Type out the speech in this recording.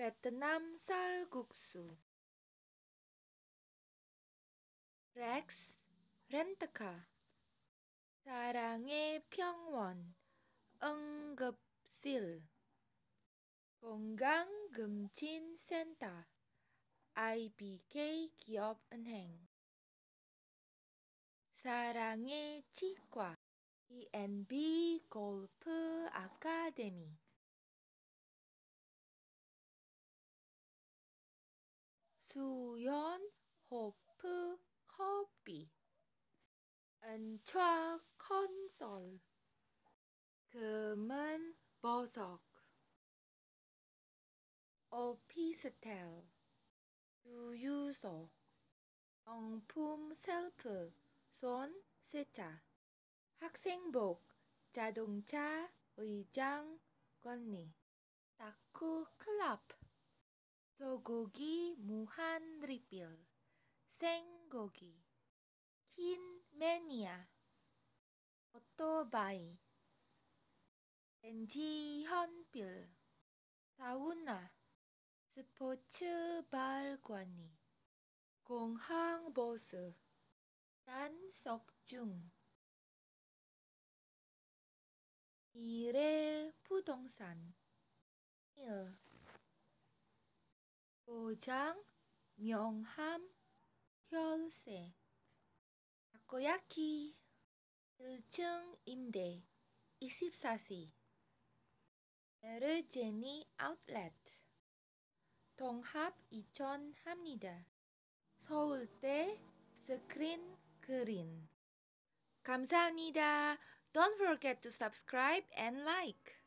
베트남 쌀국수. 렉스 렌트카. 사랑의 평원. 응급실. 건강검진센터. IBK 기업은행. 사랑의 치과. ENB 골프 아카데미 수연 호프 커피. 은차 컨솔 금은 보석 오피스텔. 주유소. 명품 셀프. 손 세차. 학생복. 자동차 의장 권리. 다쿠 클럽 소고기 무한 리필. 생고기 킨 매니아. 오토바이 엔지 현필. 사우나 스포츠 발관이. 공항버스 단석중. 미래 부동산. 1 도장, 명함, 혈세, 타코야키, 1층 임대, 24시, 에르제니 아웃렛, 동합 2천 합니다. 서울대 스크린 그린. 감사합니다. Don't forget to subscribe and like.